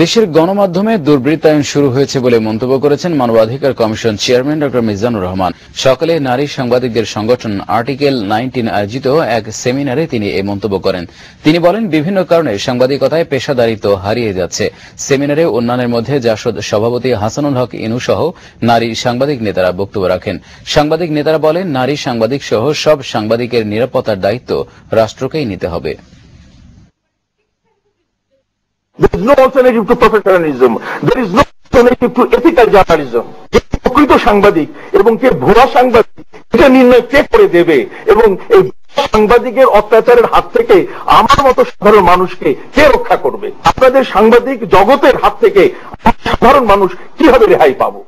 দেশের গণমাধ্যমে দুর্বৃত্তায়ন শুরু হয়েছে বলে মন্তব্য করেছেন মানবাধিকার কমিশন চেয়ারম্যান ড মিজানুর রহমান। সকালে নারী সাংবাদিকদের সংগঠন আর্টিকেল নাইনটিন আয়োজিত এক সেমিনারে তিনি এই মন্তব্য করেন। তিনি বলেন, বিভিন্ন কারণে সাংবাদিকতায় পেশাদারিত্ব হারিয়ে যাচ্ছে। সেমিনারে অন্যান্যের মধ্যে জাসদ সভাপতি হাসানুল হক ইনু সহ নারী সাংবাদিক নেতারা বক্তব্য রাখেন। সাংবাদিক নেতারা বলেন, নারী সাংবাদিক সহ সব সাংবাদিকের নিরাপত্তার দায়িত্ব রাষ্ট্রকেই নিতে হবে। There is no alternative to professionalism. There is no alternative to ethical journalism. প্রকৃত সাংবাদিক এবং কে ভুয়া সাংবাদিক, এটা নির্ণয় কে করে দেবে এবং এই সাংবাদিকের অত্যাচারের হাত থেকে আমার মতো সাধারণ মানুষকে কে রক্ষা করবে আপনাদের সাংবাদিক জগতের হাত থেকে সাধারণ মানুষ কীভাবে রেহাই পাবো